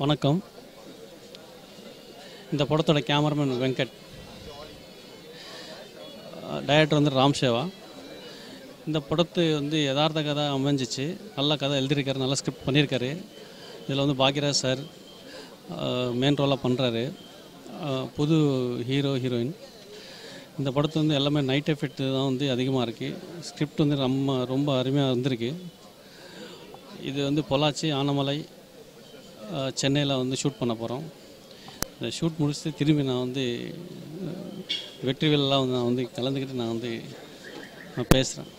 வணக்கம். இந்த படத்தோட கேமராமேன் வெங்கட். டைரக்டர் வந்து ராம் சேவா. இந்த படத்து வந்து யதார்த்த கதை அமைஞ்சிச்சு. நல்ல கதை எழுதியிருக்காரு நல்ல ஸ்கிரிப்ட் பண்ணியிருக்காரு. இதில் வந்து பாக்யராஜ் சார் மெயின் ரோலாக பண்ணுறாரு புது ஹீரோ ஹீரோயின் இந்த படத்து வந்து எல்லாமே நைட் எஃபெக்ட் தான் வந்து அதிகமாக இருக்குது ஸ்கிரிப்ட் வந்து ரொம்ப ரொம்ப அருமையாக வந்திருக்கு. இது வந்து பொள்ளாச்சி ஆனமலை சென்னையில் வந்து ஷூட் பண்ண போகிறோம் இந்த ஷூட் முடிச்சுட்டு திரும்பி நான் வந்து வெற்றி விழாலாம் வந்து நான் வந்து கலந்துக்கிட்டு நான் வந்து நான் பேசுகிறேன்